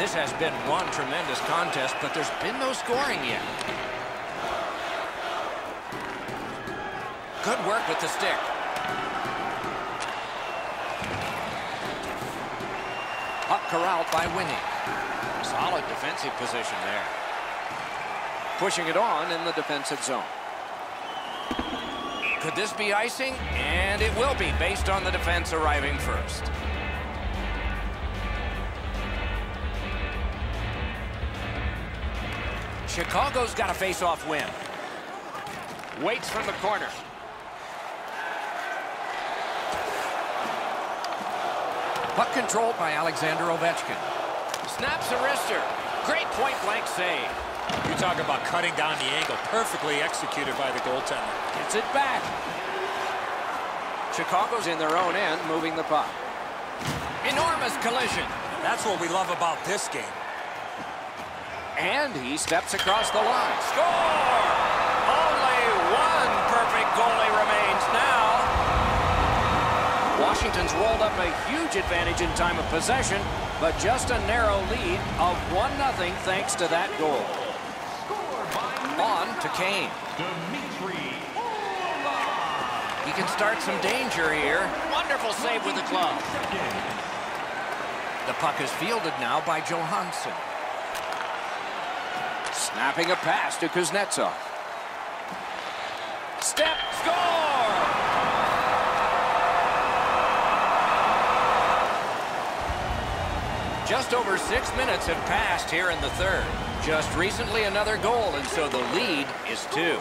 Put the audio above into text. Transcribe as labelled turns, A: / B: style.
A: This has been one tremendous contest, but there's been no scoring yet. Good work with the stick. Up corralled by Winnik. Solid defensive position there. Pushing it on in the defensive zone. Could this be icing? And it will be based on the defense arriving first. Chicago's got a face-off win. Waits from the corner. Puck controlled by Alexander Ovechkin. Snaps a wrister. Great point-blank save.
B: You talk about cutting down the angle. Perfectly executed by the goaltender.
A: Gets it back. Chicago's in their own end, moving the puck. Enormous collision.
B: That's what we love about this game.
A: And he steps across the line. Score! Only one perfect goalie remains now. Washington's rolled up a huge advantage in time of possession, but just a narrow lead of 1-0 thanks to that goal. On to Kane. He can start some danger here. Wonderful save with the glove. The puck is fielded now by Johansson. Snapping a pass to Kuznetsov. Step, score! Just over six minutes have passed here in the third. Just recently another goal, and so the lead is two.